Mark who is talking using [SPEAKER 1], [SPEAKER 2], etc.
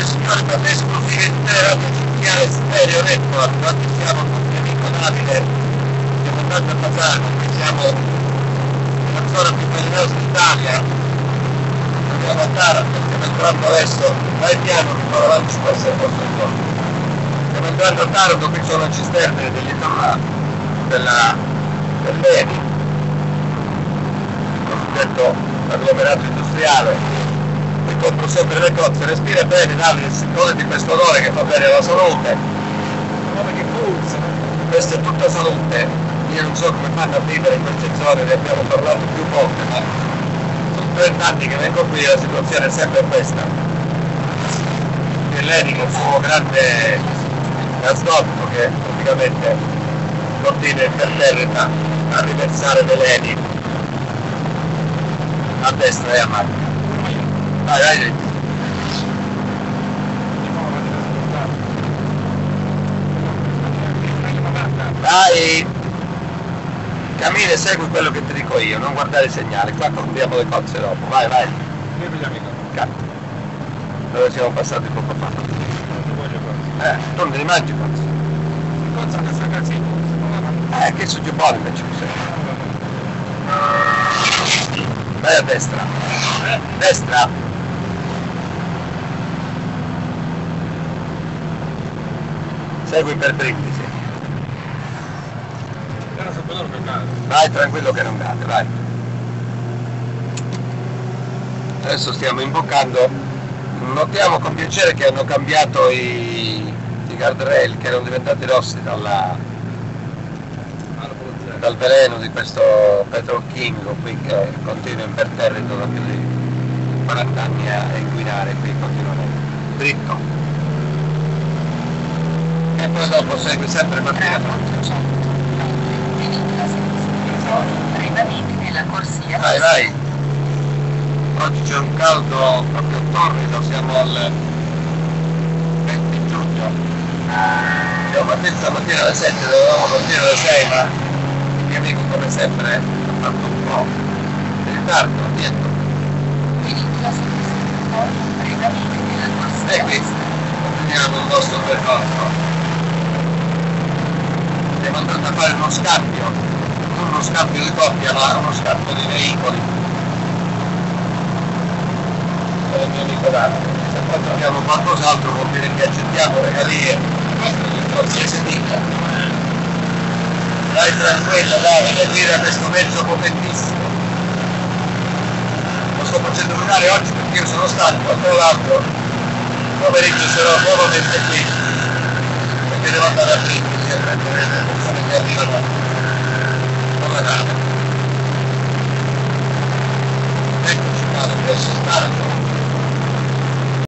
[SPEAKER 1] E per l'esclusiva intera musicale Stereo Network, oggi siamo con mio amico Davide, siamo andati a Fasano, siamo nella zona più velenosa d'Italia, dobbiamo andare, stiamo entrando adesso, vai piano che poi avanti si passa il nostro incontro. Stiamo entrando a Taranto, qui sono le cisterne dell'Italia, della, dell'ENI, il cosiddetto agglomerato industriale, mi compro sempre le cozze, respira bene Davide, goditi questo odore che fa bene alla salute.
[SPEAKER 2] Come che puzza.
[SPEAKER 1] Questa è tutta salute. Io non so come fanno a vivere in queste zone, ne abbiamo parlato più volte, ma sono 30 anni che vengo qui e la situazione è sempre questa. E lei con il suo grande gasdotto che praticamente continua imperterrita a riversare veleni a destra e a manca. Vai, vai. Vai! Cammina e segui quello che ti dico io, non guardare i segnali, qua compriamo le cozze dopo, vai, vai. Cazzo. Dove siamo passati poco fa? Eh, tu non te li mangi cozze? Eh, che su buono invece cos'è? Vai a destra. Destra. Segui per brindisi. Vai tranquillo che non cade, vai. Adesso stiamo imboccando. Notiamo con piacere che hanno cambiato i, i guardrail che erano diventati rossi dalla, dal veleno di questo petrol king qui che continua imperterrito da più di 40 anni a inquinare qui continuamente. Dritto. Poi dopo segui sempre
[SPEAKER 3] nella corsia.
[SPEAKER 1] Vai, vai. Oggi c'è un caldo proprio torrido, siamo al 20 giugno. Siamo partiti stamattina alle 7, dovevamo partire alle 6, ma il mio amico come sempre ha fatto un po' di ritardo, dietro. E qui continuiamo il nostro percorso. A fare uno scambio, non uno scambio di coppia, ma uno scambio di veicoli. Mio amico Davide. Se poi troviamo qualcos'altro vuol dire che accettiamo regalie, qualsiasi tipo. Dai tranquillo Davide, guida questo mezzo potentissimo. Lo sto facendo guidare oggi perché io sono stanco, tra l'altro pomeriggio sarò nuovamente qui perché devo andare a Brindisi Thank you.